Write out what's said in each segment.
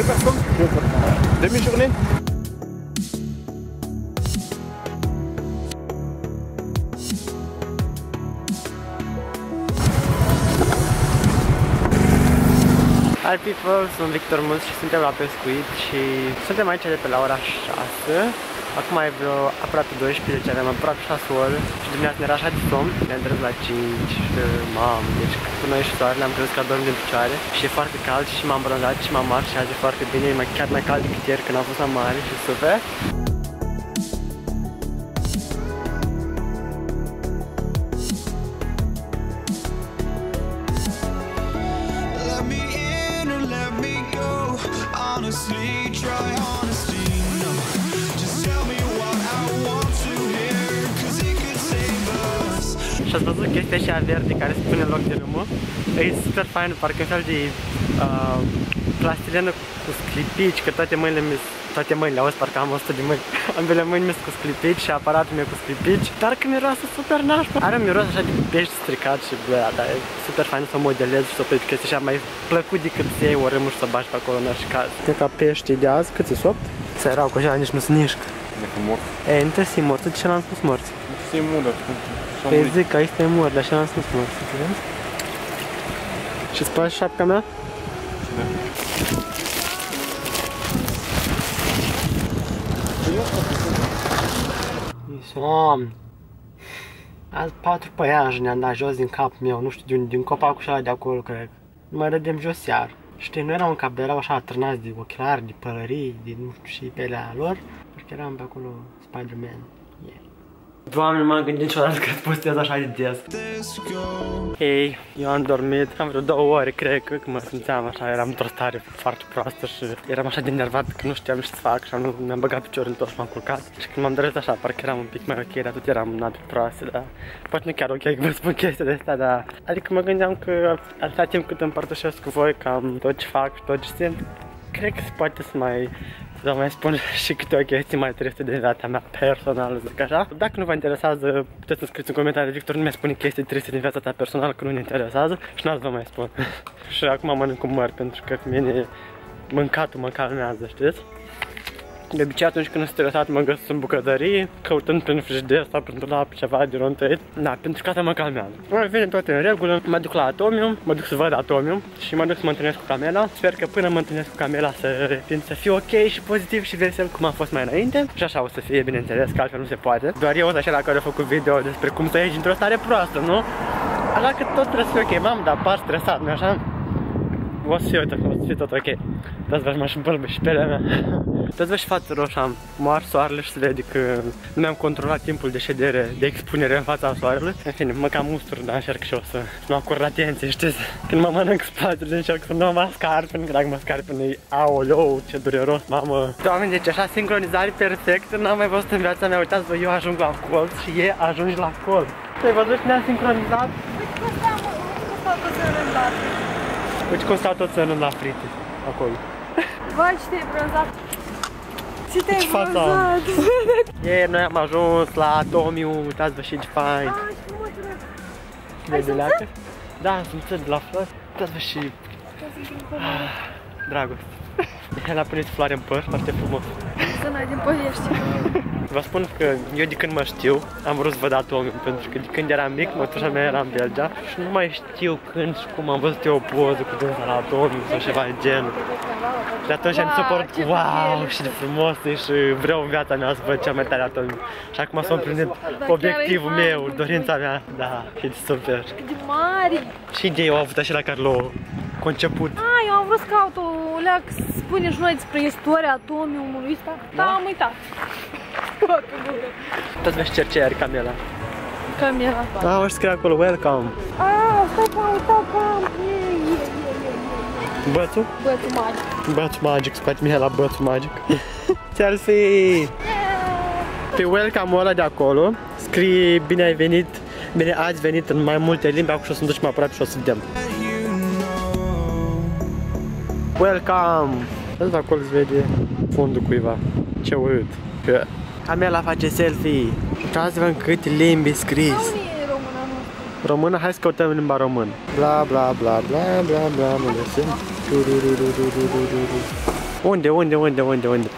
Salut personne Demi-journée Hi people, sunt Victor Mus și suntem la pescuit și suntem aici de pe la ora 6 Acum e vreo aproape 12, deci avem aproape 6 ore și dimineața ne era așa de somn Ne-am trezit la 5 și mamă, deci cu noi și soarele am crezut că dorm din picioare Și e foarte cald și m-am bronzat și m-am mars și azi e foarte bine, e chiar mai cald decât ieri când am fost la mare și super Let me in or let me go. Honestly, try honesty. Și ați văzut chestia așa verde care se pune în loc de râmă? E super fain, parcă un fel de uh, plastilenă cu sclipici, că toate mâinile mi toate mâinile, auzi, parcă am 100 de mâini, ambele mâini mi cu sclipici și aparatul meu cu sclipici, dar că miroase super nașpa. Are un miros așa de pești stricat și bă, dar e super fain să o modelezi și să o pești, că este așa mai plăcut decât să iei o râmă și să bași pe acolo în orice caz. Cred că pești de azi, cât e 8? Să erau cu așa, nici nu sunt nișcă. Dacă mor. E, nu trebuie să-i morți, de ce l-am spus morți? Se mudă. Și-a Păi murit. zic că aici te mor, dar așa l-am spus morți, înțelegi? Și spui șapca mea? Cine? Doamne! Azi patru păianji ne-am dat jos din capul meu, nu știu, din, din copacul ăla de acolo, cred. Nu mai dădem jos iar. Știi, nu erau în cap, dar erau așa atârnați de ochelari, de pălării, de nu știu și pe alea lor. Parcă eram pe acolo Spider-Man. Yeah. Doamne, m-am gândit niciodată că postez așa de des. This go. Hei, eu am dormit, am vreo două ore, cred că, că mă simțeam așa, eram într-o stare foarte proastă și eram așa de nervat că nu știam ce să fac și am, mi-am băgat piciorul în tot și m-am culcat. Și când m-am trezit așa, parcă eram un pic mai ok, dar tot eram în natul proaste, dar poate nu chiar ok că vă spun chestia de asta, dar adică mă gândeam că atâta timp cât împărtășesc cu voi cam tot ce fac și tot ce simt, cred că se poate să mai să mai spun și câte o chestie mai triste din viața mea personală, zic așa. Dacă nu vă interesează, puteți să scrieți în comentarii, Victor, nu mi spune chestii triste din viața ta personală, că nu ne interesează și n-ați vă mai spun. și acum mănânc cu măr, pentru că pe mine mâncatul mă calmează, știți? De obicei atunci când sunt stresat mă găsesc în bucătărie, căutând prin frigider sau pentru la ceva de rontuit. Da, pentru că asta mă calmează. Mai vine toate în regulă, mă duc la Atomium, mă duc să văd Atomium și mă duc să mă întâlnesc cu Camela. Sper că până mă întâlnesc cu Camela să, să fie ok și pozitiv și vesel cum am fost mai înainte. Și așa o să fie, bineînțeles, că altfel nu se poate. Doar eu așa la care am făcut video despre cum să ieși într-o stare proastă, nu? Așa că tot trebuie să fie ok, mam, dar par stresat, nu așa? O să fie, uite, o să fie tot ok. Dați vă și bălbă și pe mea. Dați vă și față roșu am moar soarele și se vede că nu mi-am controlat timpul de ședere, de expunere în fața soarelui. În fine, mă cam ustur, dar încerc și eu să nu acord atenție, știți? Când mă mănânc spatele, încerc să nu mă scarp, pentru că dacă mă scarp în aoleu, ce dureros, mamă. Doamne, deci așa sincronizare perfectă, n-am mai văzut în viața mea. Uitați-vă, eu ajung la colț și ei ajungi la colț. Ai văzut și ne-am sincronizat? Uite cum stau toți în la frite, acolo. Vai, ce te-ai bronzat! Ce te-ai Ce față am? bronzat! Ieri noi am ajuns la Atomiu, uitați-vă și ce fain. Ah, ce frumos arată. Ai de leacă? Da, sunt țări de la flori. Uitați-vă și dragoste. El a punit floare în păr, foarte frumos. Să n-ai din Ploiești. Vă spun că eu de când mă știu, am vrut să văd Atomiu, pentru că de când eram mic, mătușa mea era în Belgia și nu mai știu când și cum am văzut eu o poză cu dânsa la Atomiu sau ceva de genul. De atunci am Wow, suport, ce wow, tare. și de frumos e și vreau în viața mea să văd cea mai tare Atomiu. Și acum s-a împlinit chiar obiectivul e fain, meu, măi, dorința mea, da, e super. Cât de mari! Și idei au avut așa la care l-au conceput. Ah, eu am vrut să caut o leac, să spunem și noi despre istoria atomiumului ăsta, dar am uitat. Toată lumea. Uitați vă și cerceieri Camela. Camera. Da, o să scrie acolo, welcome. Ah, stai că am uitat că am... E, e, e, e, Bățul? e. Bățul magic. Bățul magic, scoate mine la bățul magic. Selfie! Pe welcome-ul ăla de acolo, scrie bine ai venit, bine ați venit în mai multe limbi, acum și o să-mi duci mai aproape și o să dăm. You know. Welcome! Vezi acolo se vede fundul cuiva. Ce urât. Că Camela face selfie. Uitați-vă în câte limbi scris. Unde e româna noastră? Română, hai să căutăm limba română. Bla bla bla bla bla bla, mă găsim. Turururururururu. Unde, unde, unde, unde, unde?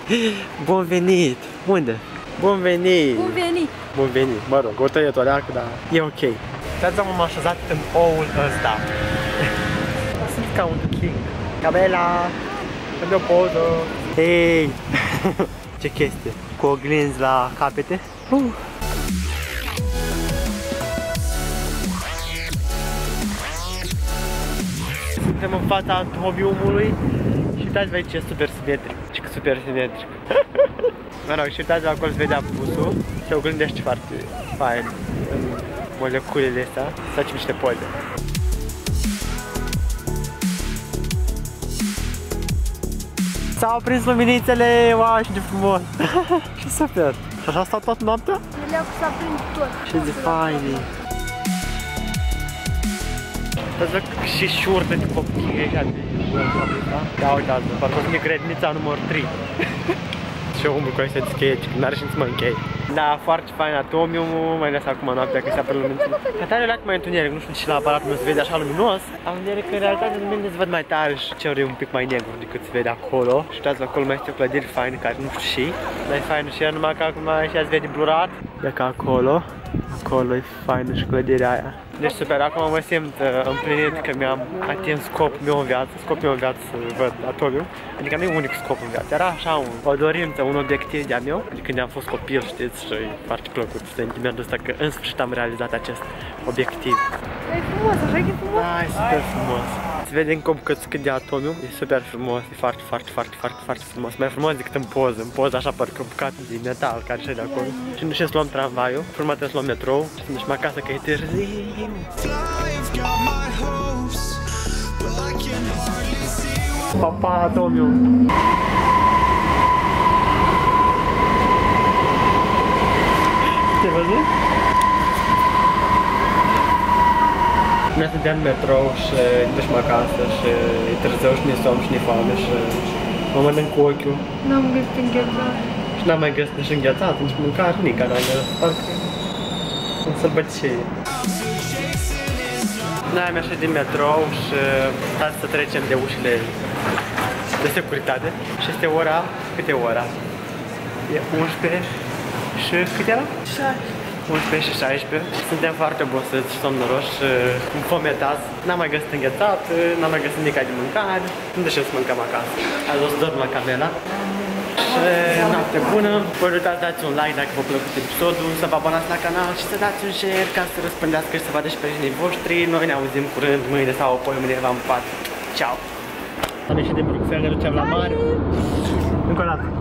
Bun venit! Unde? Bun venit! Bun venit! Bun venit! Mă rog, o tăietoreacă, dar e ok. Dați m-am așezat în oul ăsta. Sunt ca un king. Camela! Îmi o poză! Hei! Ce chestie! Cu oglinzi la capete. Uh. Suntem în fața atomiumului și uitați-vă aici e super simetric. Ce că super simetric. mă rog, și uitați-vă acolo se vedea pusul. Se oglindește foarte fain în moleculele astea. Să facem niște poze. S-au prins luminițele, wow, și de frumos. și super. Și așa stau toată noaptea? Leacu s-a prins tot. Ce de fain e. Uitați și șurte de copii ăștia de Ia uitați-vă, parcă o să fie grădinița numărul 3. și eu umblu cu ăștia de sketch, că n-are și să mă închei. Da, foarte fain atomiumul, mai ales acum noaptea că se apără lumințele. Ca tare leac mai întuneric, nu știu ce la aparatul meu se vede așa luminos. Am vedere că în realitate luminile se văd mai tare și cerul e un pic mai negru decât se vede acolo. Și uitați acolo mai este o clădire faină care nu știu și. Dar e faină și ea numai că acum și se vede blurat. E ca acolo. Acolo e faină și clădirea aia. Deci super, acum mă simt uh, împlinit că mi-am atins scopul meu în viață, scopul meu în viață să văd atomiul. Adică nu e unic scop în viață, era așa un, o dorință, un obiectiv de-a meu. Adică când am fost copil, știți, și e foarte plăcut sentimentul ăsta că în sfârșit am realizat acest obiectiv. E frumos, așa că e frumos. Da, e super frumos. Se vede în cum cât scât de atomiu, e super frumos, e foarte, foarte, foarte, foarte, foarte frumos. Mai frumos decât în poză, în poză așa parcă o bucată de metal care și de acolo. Și nu știu să luăm tramvaiul, urmă trebuie să luăm metrou și să mergem acasă că e târziu. I've got my Te-ai văzut? Noi suntem în metrou și ducem acasă și e târziu și ne somn și ne foame și mă mănânc cu ochiul N-am găsit înghețat. și n-am mai găsit nici înghețat, nici mâncare, nici care am găsit, parcă în sălbăticie. Noi am ieșit din metrou și stați să trecem de ușile de securitate și este ora, câte ora? E 11 și cât era? 11 și 16. Suntem foarte obosiți și somnoroși și înfometați. N-am mai găsit înghețat, n-am mai găsit nimic de mâncare. Nu deșem să mâncăm acasă. Azi o să dorm la camera. Și noapte bună. Vă uitați, dați un like dacă v-a plăcut episodul, să vă abonați la canal și să dați un share ca să răspândească și să vadă și pe prietenii voștri. Noi ne auzim curând, mâine sau apoi mâine v-am pat. Ciao! Am ieșit din Bruxelles, ne ducem la mare. Încă o dată.